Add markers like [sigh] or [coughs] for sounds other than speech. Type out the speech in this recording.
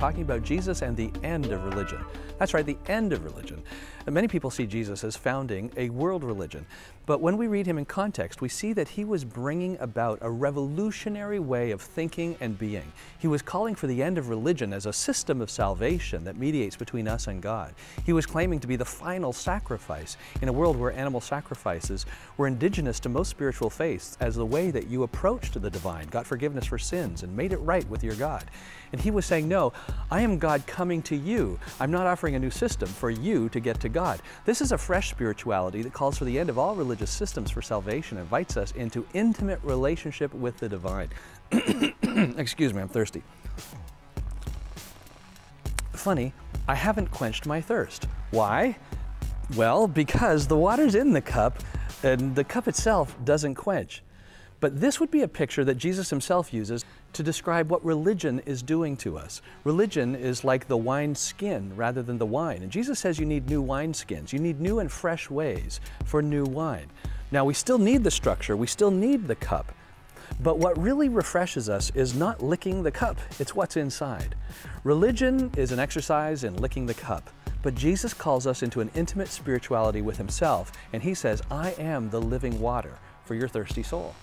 talking about Jesus and the end of religion. That's right, the end of religion. Many people see Jesus as founding a world religion. But when we read him in context, we see that he was bringing about a revolutionary way of thinking and being. He was calling for the end of religion as a system of salvation that mediates between us and God. He was claiming to be the final sacrifice in a world where animal sacrifices were indigenous to most spiritual faiths as the way that you approached the divine, got forgiveness for sins, and made it right with your God. And he was saying, No, I am God coming to you. I'm not offering a new system for you to get to God. This is a fresh spirituality that calls for the end of all religious systems for salvation, invites us into intimate relationship with the divine. [coughs] Excuse me, I'm thirsty. Funny, I haven't quenched my thirst. Why? Well, because the water's in the cup and the cup itself doesn't quench. But this would be a picture that Jesus himself uses to describe what religion is doing to us. Religion is like the wine skin rather than the wine. And Jesus says you need new wine skins. You need new and fresh ways for new wine. Now, we still need the structure, we still need the cup. But what really refreshes us is not licking the cup, it's what's inside. Religion is an exercise in licking the cup. But Jesus calls us into an intimate spirituality with Himself, and He says, I am the living water for your thirsty soul.